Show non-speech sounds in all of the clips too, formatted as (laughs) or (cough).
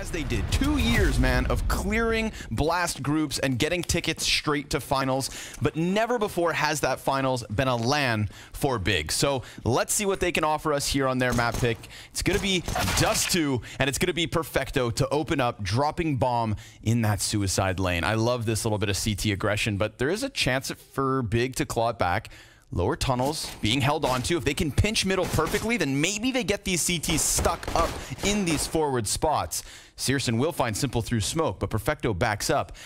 As they did. Two years, man, of clearing blast groups and getting tickets straight to finals, but never before has that finals been a LAN for Big. So let's see what they can offer us here on their map pick. It's going to be Dust2, and it's going to be Perfecto to open up, dropping bomb in that suicide lane. I love this little bit of CT aggression, but there is a chance for Big to claw it back. Lower tunnels being held onto. If they can pinch middle perfectly, then maybe they get these CTs stuck up in these forward spots. syrsoN will find Simple through smoke, but Perfecto backs up.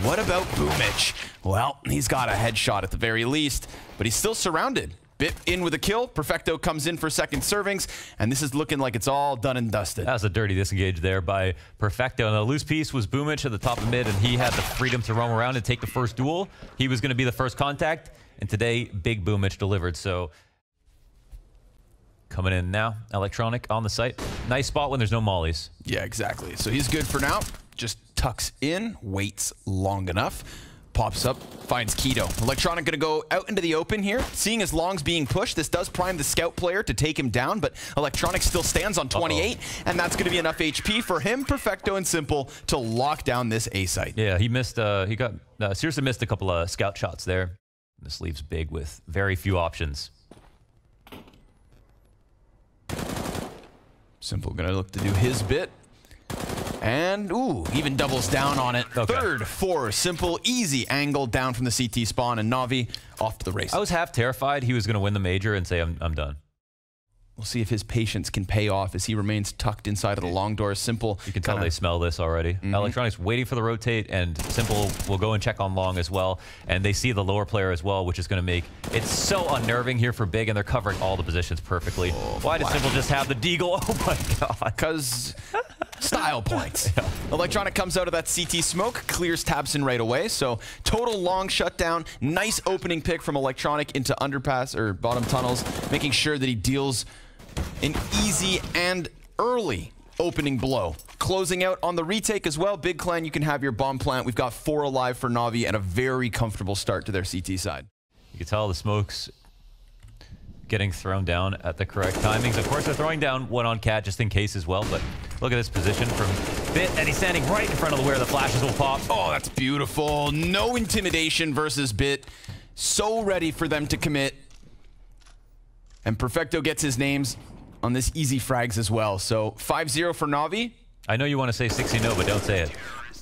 What about Boomich? Well, he's got a headshot at the very least, but he's still surrounded. Bit in with a kill. Perfecto comes in for second servings, and this is looking like it's all done and dusted. That was a dirty disengage there by Perfecto. And the loose piece was Boomich at the top of mid, and he had the freedom to roam around and take the first duel. He was going to be the first contact. And today, Big Boomich delivered. So coming in now, Electronic on the site. Nice spot when there's no mollies. Yeah, exactly. So he's good for now. Just tucks in, waits long enough, pops up, finds k1to. Electronic gonna go out into the open here. Seeing as Long's being pushed, this does prime the scout player to take him down, but Electronic still stands on 28, uh -oh. and that's gonna be enough HP for him, Perfecto and Simple, to lock down this A site. Yeah, he missed, uh, he got, uh, seriously missed a couple of scout shots there. This leaves Big with very few options. Simple gonna look to do his bit. And, ooh, even doubles down on it. Okay. Third four, Simple, easy angle down from the CT spawn, and Navi off to the race. I was half terrified he was going to win the major and say, I'm, I'm done. We'll see if his patience can pay off as he remains tucked inside of the long door. Simple. You can tell they smell this already. Mm -hmm. Electronics waiting for the rotate, and Simple will go and check on long as well. And they see the lower player as well, which is going to make it so unnerving here for Big, and they're covering all the positions perfectly. Oh, Why does Simple just have the deagle? (laughs) Oh my god. Because style points. (laughs) yeah. Electronic comes out of that CT smoke, clears tabseN right away. So total long shutdown. Nice opening pick from Electronic into underpass or bottom tunnels, making sure that he deals an easy and early opening blow. Closing out on the retake as well. Big Clan, you can have your bomb plant. We've got four alive for Navi and a very comfortable start to their CT side. You can tell the smokes getting thrown down at the correct timings. Of course, they're throwing down one on Cat just in case as well, but look at this position from Bit, and he's standing right in front of where the flashes will pop. Oh, that's beautiful. No intimidation versus Bit. So ready for them to commit. And Perfecto gets his names on this easy frags as well. So 5-0 for Navi. I know you want to say 60 no, but don't say it.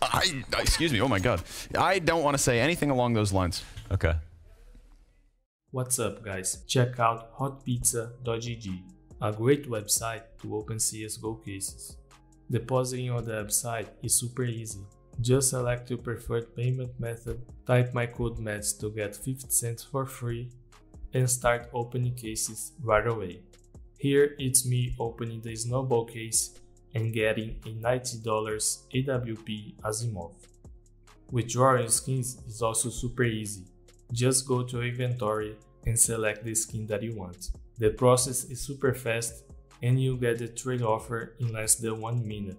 I, excuse me. Oh my God. I don't want to say anything along those lines. Okay. What's up guys? Check out hotpizza.gg, a great website to open CSGO cases. Depositing on the website is super easy. Just select your preferred payment method, type my code MEDS to get 50 cents for free, and start opening cases right away. Here it's me opening the snowball case and getting a $90 AWP Asimov. Withdrawing skins is also super easy. Just go to inventory and select the skin that you want. The process is super fast and you get the trade offer in less than 1 minute.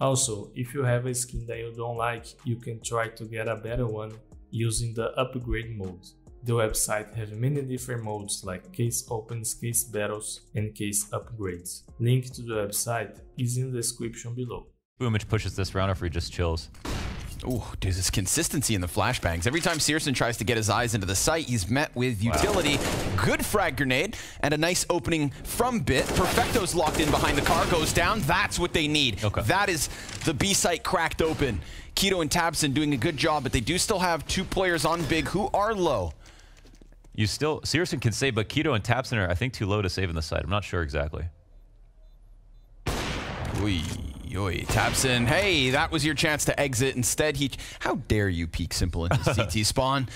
Also, if you have a skin that you don't like, you can try to get a better one using the upgrade mode. The website has many different modes like case opens, case battles, and case upgrades. Link to the website is in the description below. Boomich pushes this round if he just chills. Ooh, there's this consistency in the flashbangs. Every time syrsoN tries to get his eyes into the site, he's met with utility. Wow. Good frag grenade and a nice opening from Bit. Perfecto's locked in behind the car, goes down. That's what they need. Okay. That is the B site cracked open. k1to and tabseN doing a good job, but they do still have two players on Big who are low. You still, syrsoN can save, but k1to and tabseN are, I think, too low to save in the side. I'm not sure exactly. Oi. Yoy, tabseN, hey, that was your chance to exit. Instead, he, how dare you peek simple into (laughs) CT spawn?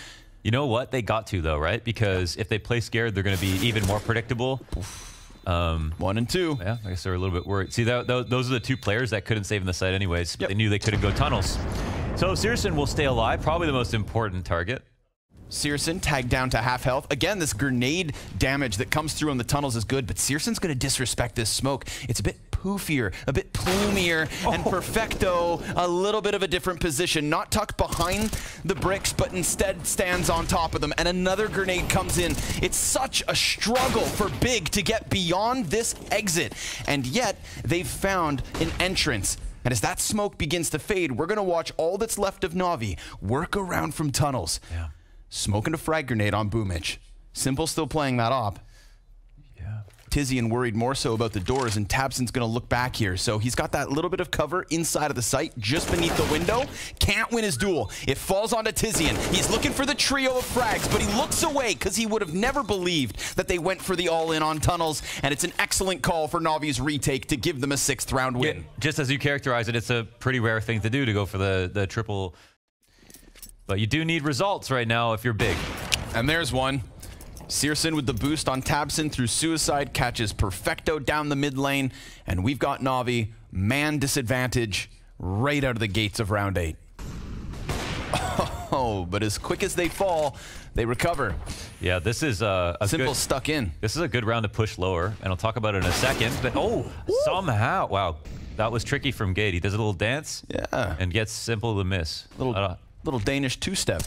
You know what? They got to, though, right? Because if they play scared, they're going to be even more predictable. Um, One and two. Yeah, I guess they're a little bit worried. See, that, those are the two players that couldn't save in the site anyways. Yep. They knew they couldn't go tunnels. So syrsoN will stay alive, probably the most important target. syrsoN tagged down to half health. Again, this grenade damage that comes through in the tunnels is good, but syrsoN's going to disrespect this smoke. It's a bit poofier, a bit plumier, oh. and Perfecto a little bit of a different position. Not tucked behind the bricks, but instead stands on top of them. And another grenade comes in. It's such a struggle for Big to get beyond this exit. And yet, they've found an entrance. And as that smoke begins to fade, we're going to watch all that's left of Navi work around from tunnels. Yeah. Smoking a frag grenade on Boomich. Simple still playing that op. Yeah. Tizian worried more so about the doors, and tabseN's going to look back here. So he's got that little bit of cover inside of the site, just beneath the window. Can't win his duel. It falls onto Tizian. He's looking for the trio of frags, but he looks away because he would have never believed that they went for the all-in on tunnels, and it's an excellent call for Navi's retake to give them a sixth round win. Yeah, just as you characterize it, it's a pretty rare thing to do to go for the, the triple. But you do need results right now if you're big. And there's one. syrsoN with the boost on tabseN through Suicide catches Perfecto down the mid lane, and we've got Navi man disadvantage right out of the gates of round eight. (laughs) Oh, but as quick as they fall, they recover. Yeah, this is uh, a Simple good, stuck in. This is a good round to push lower, and I'll talk about it in a second. But oh, somehow, wow, that was tricky from Gade. He does a little dance, Yeah. and gets Simple to miss. Little, little Danish two-step.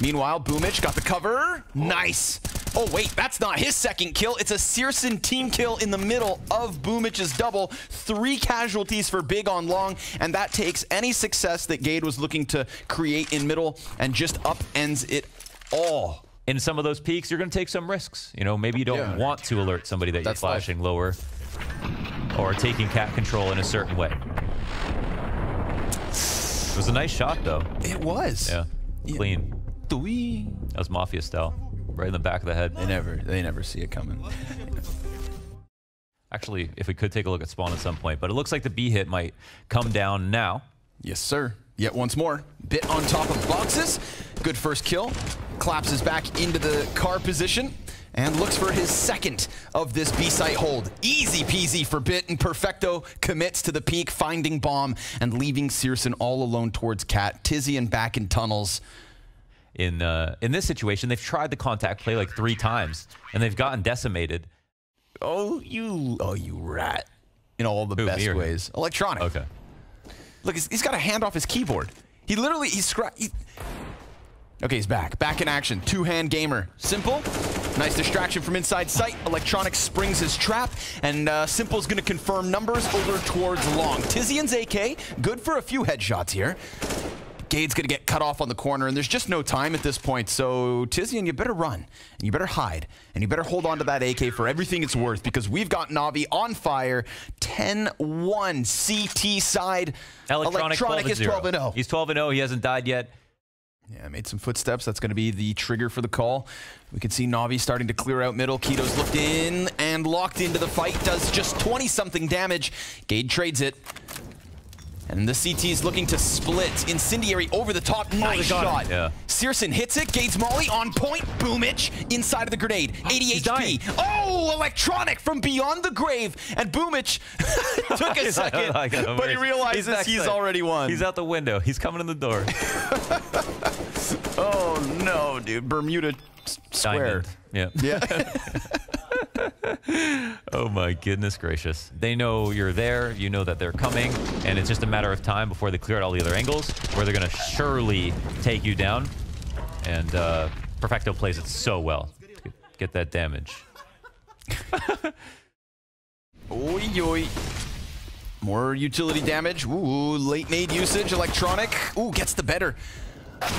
Meanwhile, Boomich got the cover. Nice. Oh, wait, that's not his second kill. It's a syrsoN team kill in the middle of Boomich's double. Three casualties for Big on long, and that takes any success that Gade was looking to create in middle and just upends it all. in some of those peaks, you're going to take some risks. You know, maybe you don't Yeah. want to alert somebody that That's you're life. flashing lower or taking cat control in a certain way. It was a nice shot, though. It was. Yeah, Yeah. clean. Dwee. That was Mafia style, right in the back of the head. They never, they never see it coming. Actually, if we could take a look at spawn at some point, but it looks like the B hit might come down now. Yes, sir. Yet once more, bit on top of boxes. Good first kill. Collapses back into the car position and looks for his second of this B-site hold. Easy peasy for Bit, and Perfecto commits to the peak, finding bomb and leaving syrsoN all alone towards Cat. Tizian back in tunnels. In uh, in this situation, they've tried the contact play like three times, and they've gotten decimated. Oh, you, oh, you rat. In all the Who, best him? ways. Electronic. Okay. Look, he's, he's got a hand off his keyboard. He literally, he's he... Okay, he's back. Back in action. Two-hand gamer. Simple. Nice distraction from inside sight. Electronic springs his trap, and uh, Simple's going to confirm numbers over towards long. Tizian's AK, good for a few headshots here. Gade's going to get cut off on the corner, and there's just no time at this point. So, Tizian, you better run, and you better hide, and you better hold on to that AK for everything it's worth, because we've got Navi on fire. 10-1 CT side. Electronic, 12 is 12 0. He's 12 0. He hasn't died yet. Yeah, made some footsteps. That's going to be the trigger for the call. We can see Navi starting to clear out middle. k1to's looked in and locked into the fight. Does just 20-something damage. Gade trades it. And the CT is looking to split. Incendiary over the top. Oh, nice got shot. Yeah. syrsoN hits it. Gade's Molly on point. Boomich inside of the grenade. 80 (gasps) He's dying. HP. Oh, electronic from beyond the grave. And Boomich (laughs) took a (laughs) second, but he realizes backside. he's already won. He's out the window. He's coming in the door. (laughs) Oh, no, dude. Bermuda s- square. Diamond. Yeah. Yeah. (laughs) (laughs) Oh my goodness gracious. They know you're there, you know that they're coming, and it's just a matter of time before they clear out all the other angles, where they're going to surely take you down. And uh, Perfecto plays it so well. to Get that damage. (laughs) Oi, oi. More utility damage. Ooh, late nade usage. Electronic. Ooh, gets the better.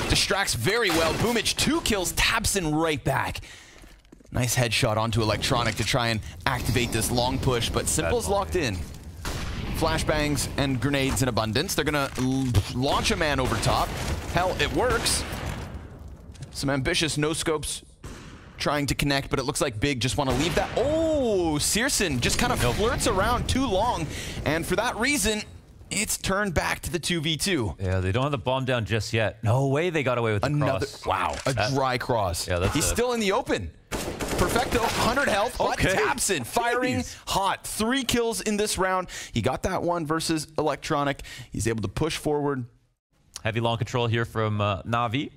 Distracts very well. Boomich, two kills. tabseN right back. Nice headshot onto Electronic to try and activate this long push, but Simple's locked in. Flashbangs and grenades in abundance. They're gonna launch a man over top. Hell, it works. Some ambitious no scopes trying to connect, but it looks like Big just want to leave that. Oh, syrsoN just kind of Nope. flirts around too long, and for that reason, it's turned back to the 2v2. Yeah, they don't have the bomb down just yet. No way they got away with the Another, cross. wow, a That- dry cross. Yeah, that's He's a- still in the open. Perfecto, 100 health, but Okay. tabseN firing Jeez. hot. Three kills in this round. He got that one versus Electronic. He's able to push forward. Heavy long control here from uh, Navi.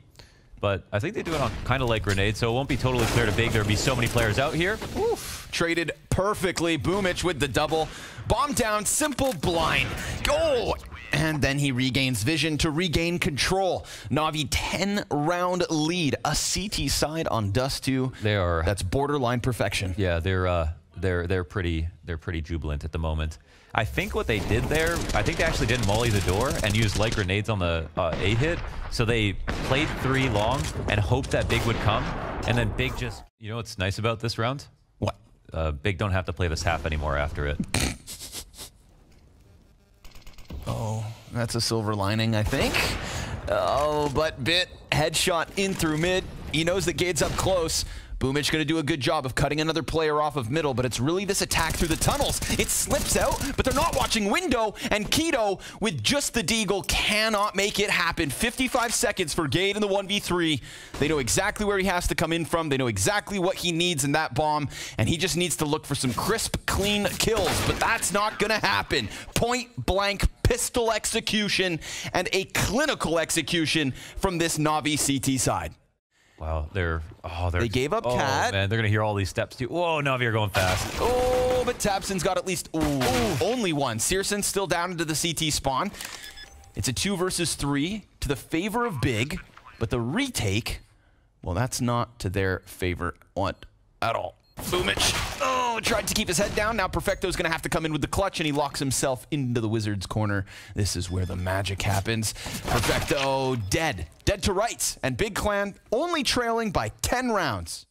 But I think they do it on kind of like grenade, so it won't be totally clear to Big. There'll be so many players out here. Oof. Traded perfectly. Boomich with the double. Bomb down, simple blind. Go! And then he regains vision to regain control. Navi 10 round lead. A CT side on Dust 2. They are. That's borderline perfection. Yeah, they're uh, they're they're pretty they're pretty jubilant at the moment. I think what they did there, I think they actually didn't molly the door and used light grenades on the uh, A hit. So they played three long and hoped that Big would come. And then Big just, you know what's nice about this round? Uh, Big don't have to play this half anymore after it. Oh, that's a silver lining, I think. Oh, but Bit headshot in through mid. He knows that Gade's up close. Boomich going to do a good job of cutting another player off of middle, but it's really this attack through the tunnels. It slips out, but they're not watching window, and k1to, with just the Deagle, cannot make it happen. 55 seconds for Gade in the 1v3. They know exactly where he has to come in from. They know exactly what he needs in that bomb, and he just needs to look for some crisp, clean kills, but that's not going to happen. Point blank pistol execution and a clinical execution from this Navi CT side. Wow, they're oh they're They gave up oh, Cat. man, they're gonna hear all these steps too. Whoa, Navi are going fast. Oh, but tabseN's got at least ooh, only one. syrsoN's still down into the CT spawn. It's a two versus three to the favor of Big, but the retake, well, that's not to their favor at all. Boomich. Oh, tried to keep his head down. Now Perfecto's going to have to come in with the clutch, and he locks himself into the Wizard's corner. This is where the magic happens. Perfecto dead. Dead to rights. And Big Clan only trailing by 10 rounds.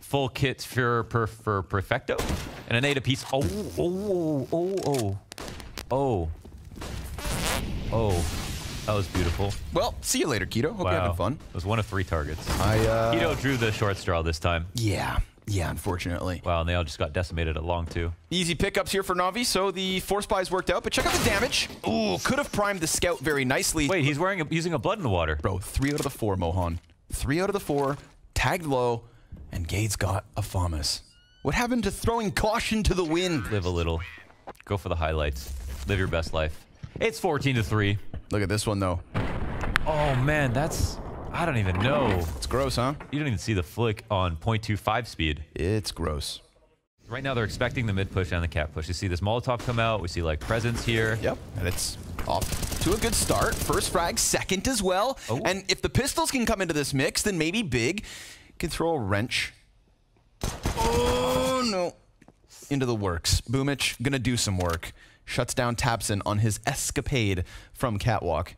Full kit for per, for Perfecto and an eight apiece. Oh, oh, oh, oh, oh, oh. That was beautiful. Well, see you later, k1to. Hope wow. you're having fun. It was one of three targets. I, uh... k1to drew the short straw this time. Yeah. Yeah, unfortunately. Wow, and they all just got decimated at long, too. Easy pickups here for Navi, so the Force Buys worked out, but check out the damage. Ooh, could have primed the Scout very nicely. Wait, he's wearing a, using a blood in the water. Bro, three out of the four, Mohan. Three out of the four, tagged low, and Gade's got a FAMAS. What happened to throwing caution to the wind? Live a little. Go for the highlights. Live your best life. It's 14 to 3. Look at this one, though. Oh, man, that's... I don't even know. It's gross, huh? You don't even see the flick on 0.25 speed. It's gross. Right now, they're expecting the mid push and the cap push. You see this Molotov come out. We see, like, presence here. Yep, and it's off to a good start. First frag, second as well. Oh. And if the pistols can come into this mix, then maybe Big can throw a wrench. Oh, no. Into the works. Boomich gonna do some work. Shuts down tabseN on his escapade from Catwalk.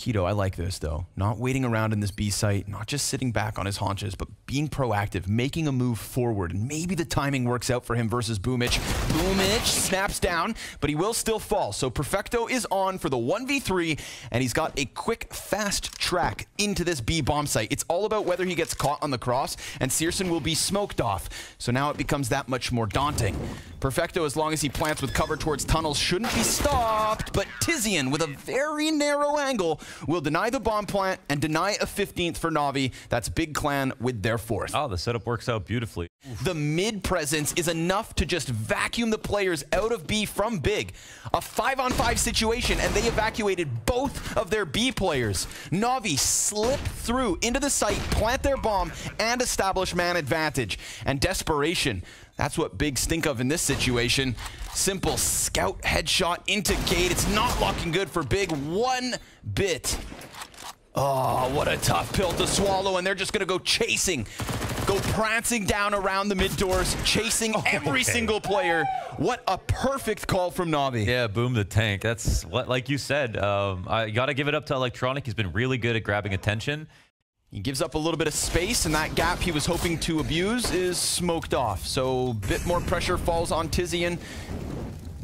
Keto, I like this though. Not waiting around in this B site, not just sitting back on his haunches, but being proactive, making a move forward. And maybe the timing works out for him versus Boomich. Boomich snaps down, but he will still fall. So Perfecto is on for the 1v3, and he's got a quick, fast track into this B bomb site. It's all about whether he gets caught on the cross, and syrsoN will be smoked off. So now it becomes that much more daunting. Perfecto, as long as he plants with cover towards tunnels, shouldn't be stopped, but Tizian, with a very narrow angle, will deny the bomb plant and deny a 15th for Navi. That's Big Clan with their fourth. Oh, the setup works out beautifully. The mid presence is enough to just vacuum the players out of B from Big. A five on five situation, and they evacuated both of their B players. Navi slip through into the site, plant their bomb, and establish man advantage. And desperation. That's what Big stink of in this situation. Simple scout headshot into Gade. It's not looking good for Big one bit. Oh, what a tough pill to swallow, and they're just gonna go chasing, go prancing down around the mid doors, chasing (laughs) every okay. single player. What a perfect call from Navi. Yeah, boom the tank. That's what, like you said. Um, I got to give it up to Electronic. He's been really good at grabbing attention. He gives up a little bit of space, and that gap he was hoping to abuse is smoked off. So, a bit more pressure falls on Tizian.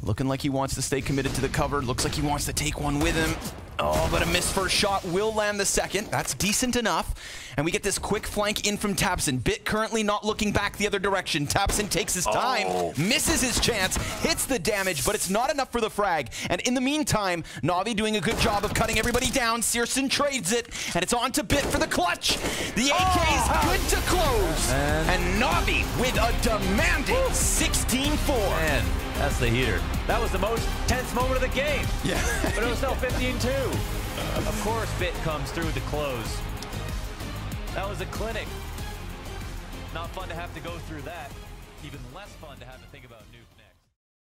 Looking like he wants to stay committed to the cover. Looks like he wants to take one with him. Oh, but a missed first shot will land the second. That's decent enough. And we get this quick flank in from tabseN. Bit currently not looking back the other direction. tabseN takes his time, Oh. misses his chance, hits the damage, but it's not enough for the frag. And in the meantime, Navi doing a good job of cutting everybody down. syrsoN trades it, and it's on to Bit for the clutch. The AK's oh. good to close. Man. And Navi with a demanding 16-4. Man, that's the heater. That was the most tense moment of the game. Yeah. (laughs) But it was still 15-2. Of course, Bit comes through to close. That was a clinic. Not fun to have to go through that. Even less fun to have to think about Nuke next.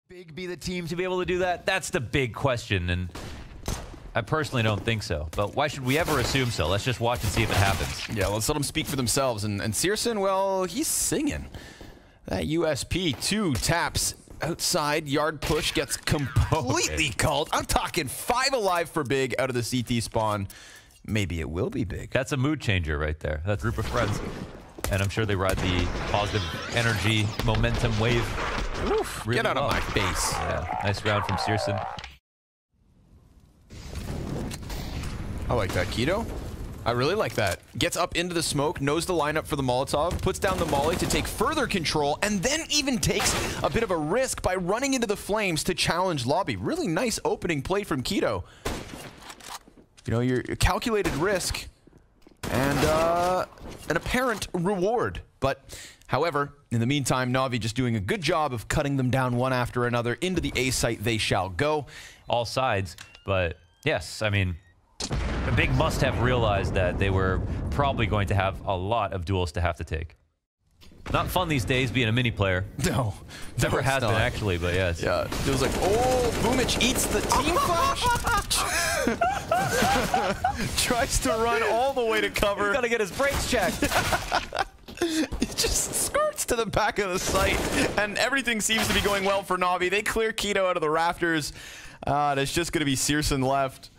Big be the team to be able to do that? That's the big question, and I personally don't think so. But why should we ever assume so? Let's just watch and see if it happens. Yeah, let's let them speak for themselves. And, and syrsoN, well, he's singing. That USP two taps outside. Yard push gets completely Okay. called. I'm talking five alive for big out of the CT spawn. Maybe it will be big. That's a mood changer right there. That group of friends. And I'm sure they ride the positive energy momentum wave. Oof, really get out well. of my face. Yeah, nice round from syrsoN. I like that, k1to. I really like that. Gets up into the smoke, knows the lineup for the Molotov, puts down the Molly to take further control, and then even takes a bit of a risk by running into the flames to challenge Lobby. Really nice opening play from k1to. You know, your calculated risk and uh, an apparent reward. But, however, in the meantime, Navi just doing a good job of cutting them down one after another. Into the A site they shall go. all sides. But yes, I mean, the big must have realized that they were probably going to have a lot of duels to have to take. Not fun these days being a mini player. (laughs) No. Never has been actually, but yes. Yeah, it was like, oh, Boomich eats the team flash. (laughs) Tries to run all the way to cover. Gotta get his brakes checked. (laughs) It just skirts to the back of the site, and everything seems to be going well for Navi. They clear k1to out of the rafters. Uh, and it's just going to be syrsoN left.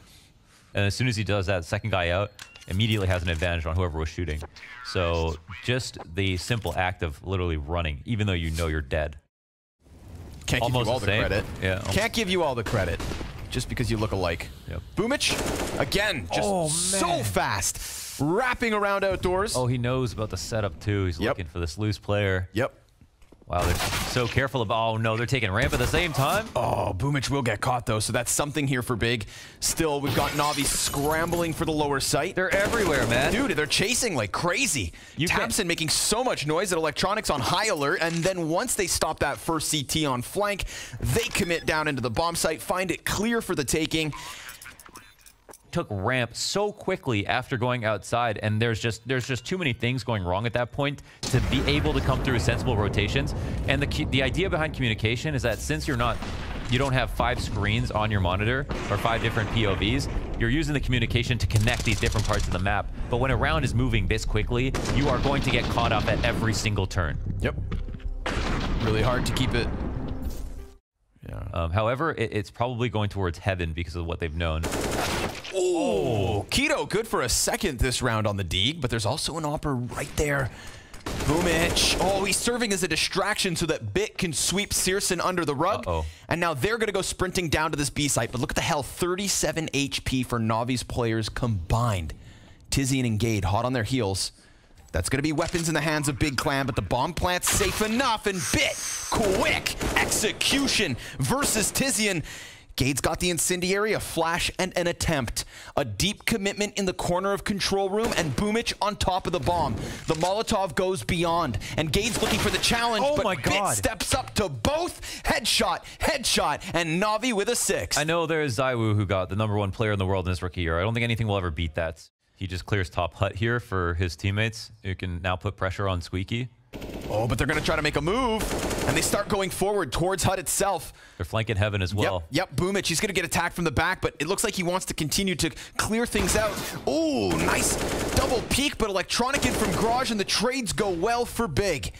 And as soon as he does that, second guy out immediately has an advantage on whoever was shooting. So just the simple act of literally running, even though you know you're dead. Can't Almost give you all the same. credit. Yeah. Can't give you all the credit just because you look alike. Yep. Boomich, again, just Oh, so fast. Wrapping around outdoors. Oh, he knows about the setup too. He's Yep. looking for this loose player. Yep. Wow, they're so careful about. Oh no, they're taking ramp at the same time. Oh, Boomich will get caught though, so that's something here for Big. Still, we've got Navi scrambling for the lower site. They're everywhere, man. Dude, they're chasing like crazy. You Tamsin making so much noise that Electronics on high alert, and then once they stop that first CT on flank, they commit down into the bomb site, find it clear for the taking. Took ramp so quickly after going outside and there's just there's just too many things going wrong at that point to be able to come through sensible rotations and the the idea behind communication is that since you're not you don't have five screens on your monitor or five different POVs you're using the communication to connect these different parts of the map but when a round is moving this quickly you are going to get caught up at every single turn Yep. Really hard to keep it. Yeah. um, however it, it's probably going towards heaven because of what they've known Oh, Keto good for a second this round on the Deeg, but there's also an Opper right there. Boomich. Oh, he's serving as a distraction so that Bit can sweep syrsoN under the rug. Uh-oh. And now they're going to go sprinting down to this B site. But look at the hell 37 HP for Navi's players combined. Tizian and Gade hot on their heels. That's going to be weapons in the hands of Big Clan, but the bomb plant's safe enough. And Bit, quick execution versus Tizian. Gade's got the incendiary, a flash, and an attempt. A deep commitment in the corner of control room, and Boomich on top of the bomb. The Molotov goes beyond, and Gade's looking for the challenge, Oh but my Bit steps up to both. Headshot, headshot, and Navi with a six. I know there's ZywOo who got the number one player in the world in his rookie year. I don't think anything will ever beat that. He just clears top hut here for his teammates. You can now put pressure on Squeaky. Oh, but they're going to try to make a move, and they start going forward towards Hut itself. They're flanking heaven as well. Yep, yep, Boomich. He's going to get attacked from the back, but it looks like he wants to continue to clear things out. Oh, nice double peek, but electronic in from Garage, and the trades go well for Big.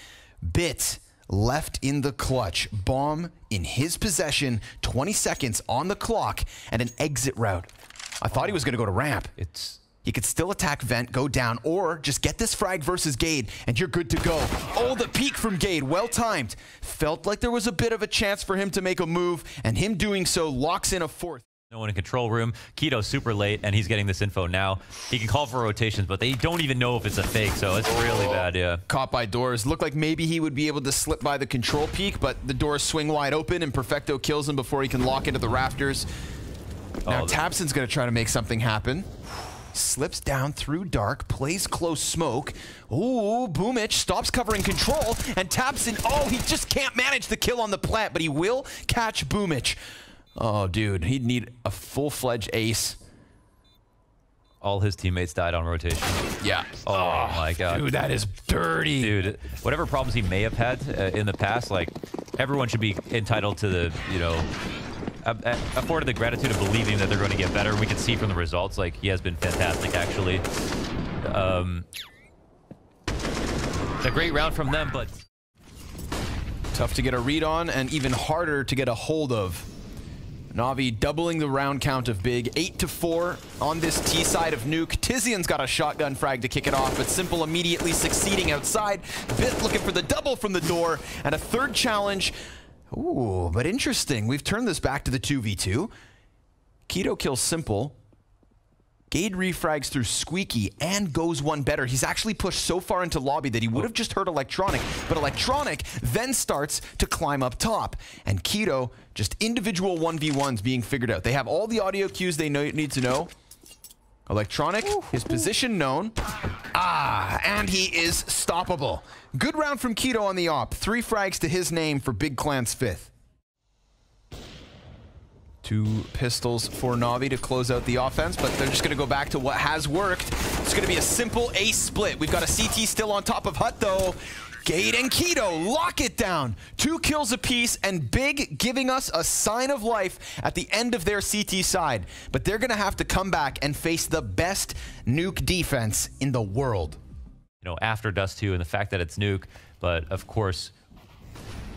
Bit left in the clutch. Bomb in his possession. 20 seconds on the clock, and an exit route. I thought he was going to go to ramp. It's He could still attack Vent, go down, or just get this frag versus Gade, and you're good to go. Oh, the peek from Gade, well timed. Felt like there was a bit of a chance for him to make a move, and him doing so locks in a fourth. no one in control room. k1to's super late, and he's getting this info now. He can call for rotations, but they don't even know if it's a fake, so it's really bad, yeah. Caught by doors. Looked like maybe he would be able to slip by the control peak, but the doors swing wide open, and Perfecto kills him before he can lock into the rafters. Oh, now Oh, tabseN's going to try to make something happen. Slips down through dark, plays close smoke. Ooh, Boomich stops covering control, and taps in. oh, he just can't manage the kill on the plant, but he will catch Boomich. Oh, dude, he'd need a full-fledged ace. all his teammates died on rotation. Yeah. Oh, my god. Dude, that is dirty. Dude, whatever problems he may have had uh, in the past, like everyone should be entitled to the, you know, afforded the gratitude of believing that they're going to get better. We can see from the results, like he has been fantastic actually. Um, a great round from them, but Tough to get a read on and even harder to get a hold of. Navi doubling the round count of Big. 8 to 4 on this T side of Nuke. Tizian's got a shotgun frag to kick it off, but Simple immediately succeeding outside. Bit looking for the double from the door. And a third challenge. Ooh, but interesting. We've turned this back to the 2v2. k1to kills Simple. Gade refrags through Squeaky and goes one better. He's actually pushed so far into lobby that he would have just heard Electronic, but Electronic then starts to climb up top. And k1to, just individual 1v1s being figured out. They have all the audio cues they know, need to know. Electronic, his position known. Ah, and he is stoppable. Good round from k1to on the op. Three frags to his name for Big Clan's fifth. Two pistols for Navi to close out the offense, but they're just going to go back to what has worked. It's going to be a simple ace split. We've got a CT still on top of Hut, though. Gade and k1to lock it down. Two kills apiece, and Big giving us a sign of life at the end of their CT side. But they're going to have to come back and face the best nuke defense in the world. you know, after Dust 2 and the fact that it's Nuke, but of course,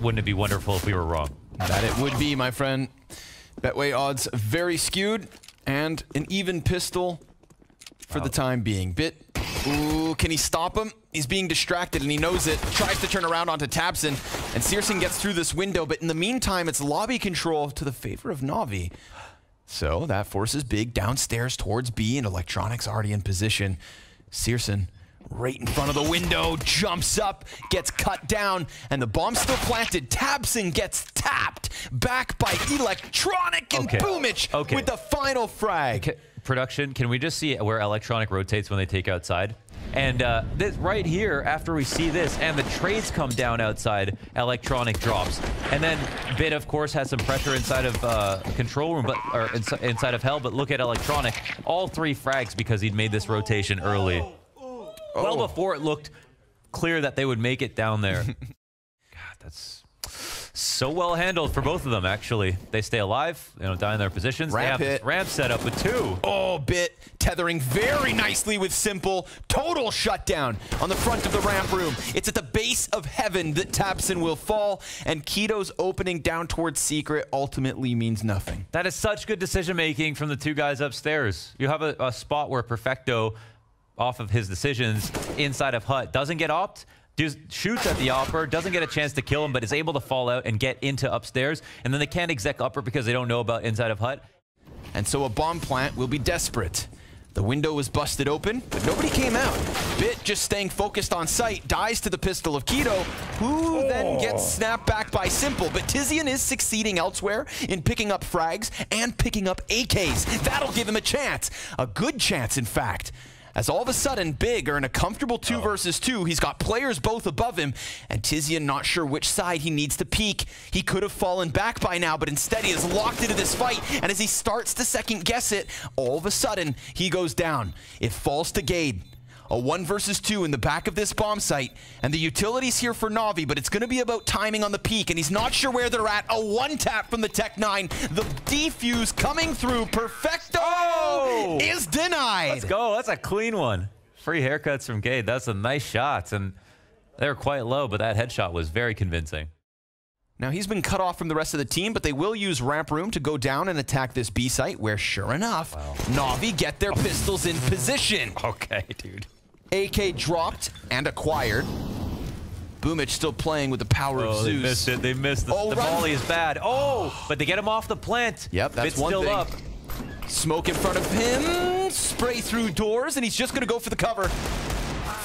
wouldn't it be wonderful if we were wrong? That it would be, my friend. Betway odds very skewed, and an even pistol for the time being. Bit, ooh, can he stop him? He's being distracted and he knows it. Tries to turn around onto tabseN, and syrsoN gets through this window, but in the meantime, it's lobby control to the favor of Navi. So that forces Big downstairs towards B, and Electronics already in position. syrsoN right in front of the window, jumps up, gets cut down, and the bomb's still planted. tabseN gets tapped back by Electronic and Okay. Boomich Okay. with the final frag. Ca- Production, can we just see where Electronic rotates when they take outside? And uh, this right here, after we see this, and the trades come down outside, Electronic drops. And then Bit, of course, has some pressure inside of uh, Control Room, but or ins inside of Hell, but look at Electronic. All three frags because he'd made this rotation early. Well before it looked clear that they would make it down there. (laughs) God, that's so well handled for both of them, actually. They stay alive, they don't die in their positions. Ramp they have hit. ramp set up with two. Oh, Bit tethering very nicely with Simple. Total shutdown on the front of the ramp room. It's at the base of heaven that tabseN will fall, and k1to's opening down towards Secret ultimately means nothing. That is such good decision making from the two guys upstairs. You have a, a spot where Perfecto, off of his decisions inside of Hut, doesn't get opt, just shoots at the upper, doesn't get a chance to kill him, but is able to fall out and get into upstairs. And then they can't exec upper because they don't know about inside of Hut. And so a bomb plant will be desperate. The window was busted open, but nobody came out. Bit just staying focused on sight, dies to the pistol of k1to, who then oh. gets snapped back by Simple. But Tizian is succeeding elsewhere in picking up frags and picking up AKs. That'll give him a chance. A good chance, in fact. As all of a sudden, Big are in a comfortable two oh. versus two. He's got players both above him, and Tizian not sure which side he needs to peek. He could have fallen back by now, but instead he is locked into this fight, and as he starts to second guess it, all of a sudden, he goes down. It falls to Gade. A one versus two in the back of this bomb site, and the utility's here for Navi, but it's going to be about timing on the peak, and he's not sure where they're at. A one tap from the Tech 9. The defuse coming through. Perfecto Oh! is denied. Let's go. That's a clean one. Free haircuts from Gade. That's a nice shots. And they were quite low, but that headshot was very convincing. Now he's been cut off from the rest of the team, but they will use ramp room to go down and attack this B site, where sure enough, Navi get their pistols in position. (laughs) Okay, dude. AK dropped and acquired. Boomich still playing with the power of Oh, they Zeus. missed it. They missed the, Oh, the run. volley is bad. Oh, but they get him off the plant. Yep, that's Bit's one still thing. up. Smoke in front of him, spray through doors, and he's just gonna go for the cover.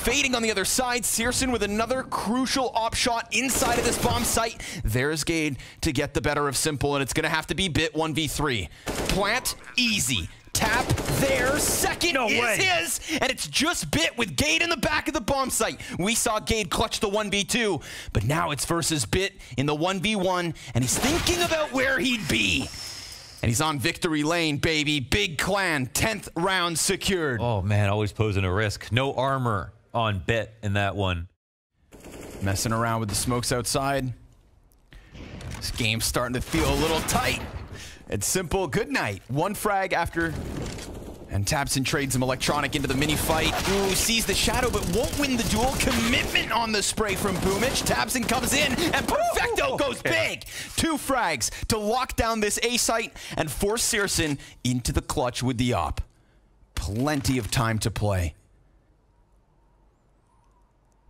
Fading on the other side, syrsoN with another crucial op shot inside of this bomb site. There's Gade to get the better of Simple, and it's gonna have to be Bit 1v3. Plant, easy. Tap there, second No is way. his, and it's just Bit with Gade in the back of the bomb site. We saw Gade clutch the 1v2, but now it's versus Bit in the 1v1, and he's thinking about where he'd be. And he's on victory lane, baby. Big clan, 10th round secured. Oh, man, always posing a risk. No armor on Bit in that one. Messing around with the smokes outside. This game's starting to feel a little tight. It's simple. Good night. One frag after and tabseN trades him electronic into the mini fight. Ooh, sees the shadow, but won't win the duel. Commitment on the spray from Boomich. tabseN comes in, and Perfecto goes big. Two frags to lock down this A site and force syrsoN into the clutch with the op. Plenty of time to play.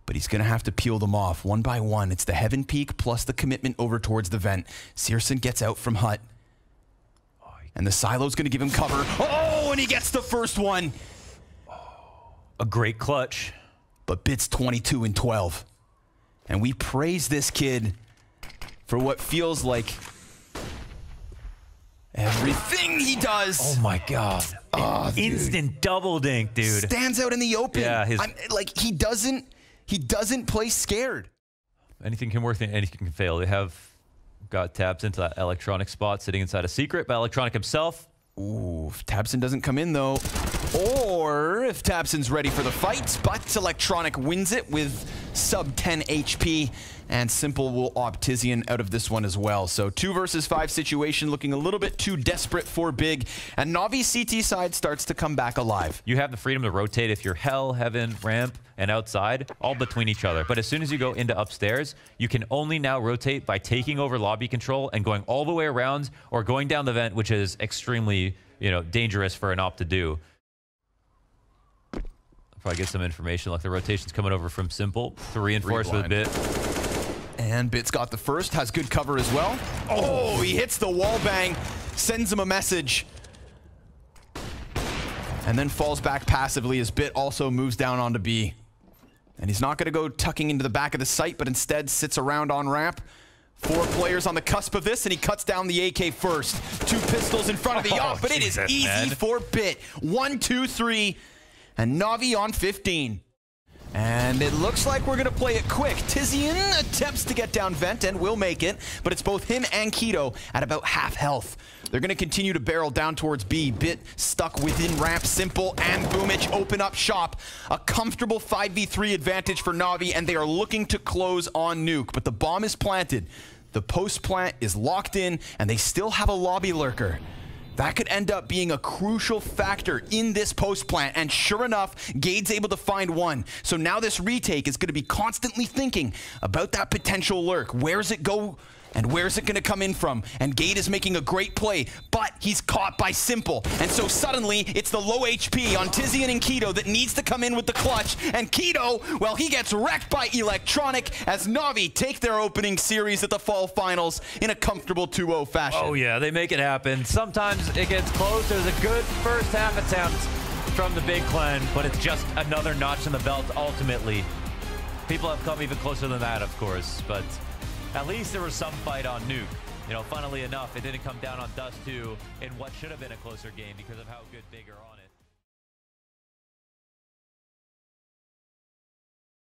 But he's going to have to peel them off one by one. It's the Heaven Peak plus the commitment over towards the vent. syrsoN gets out from Hut. And the silo's going to give him cover. Oh, and he gets the first one. A great clutch. But Bit's 22 and 12. And we praise this kid for what feels like everything he does. Oh my god. Oh, Instant double dink, dude. Stands out in the open. Yeah, his... like he doesn't he doesn't play scared. Anything can work, and anything can fail. They have got tabs into that electronic spot sitting inside a secret by electronic himself. Ooh, if tabseN doesn't come in though, or if tabseN's ready for the fight, but Electronic wins it with sub 10 HP, and Simple will opt Tizian out of this one as well. So two versus five situation looking a little bit too desperate for Big, and Navi CT side starts to come back alive. You have the freedom to rotate if you're Hell, Heaven, Ramp, and outside, all between each other. But as soon as you go into upstairs, you can only now rotate by taking over lobby control and going all the way around or going down the vent, which is extremely, you know, dangerous for an op to do. Probably get some information. Like the rotation's coming over from Simple to reinforce with Bit. And Bit's got the first, has good cover as well. Oh, he hits the wall bang, sends him a message. And then falls back passively as Bit also moves down onto B. And he's not going to go tucking into the back of the site, but instead sits around on ramp. Four players on the cusp of this, and he cuts down the AK first. Two pistols in front of the (laughs) oh, but Jesus, it is easy man. for Bit. One, two, three and Navi on 15. And it looks like we're going to play it quick. Tizian attempts to get down Vent and will make it, but it's both him and k1to at about half health. They're going to continue to barrel down towards B. Bit stuck within ramp. Simple and Boomich open up shop. A comfortable 5v3 advantage for Navi, and they are looking to close on Nuke, but the bomb is planted. The post plant is locked in, and they still have a lobby lurker. That could end up being a crucial factor in this post plant. And sure enough, Gade's able to find one. So now this retake is going to be constantly thinking about that potential lurk. Where's it go? And where's it going to come in from? And Gade is making a great play, but he's caught by Simple. And so suddenly, it's the low HP on Tizian and k1to that needs to come in with the clutch. And k1to, well, he gets wrecked by Electronic as Navi take their opening series at the Fall Finals in a comfortable 2-0 fashion. Oh, yeah, they make it happen. Sometimes it gets close. There's a good first half attempt from the Big Clan, but it's just another notch in the belt ultimately. People have come even closer than that, of course, but at least there was some fight on Nuke. You know, funnily enough, it didn't come down on Dust 2 in what should have been a closer game because of how good Bigger are.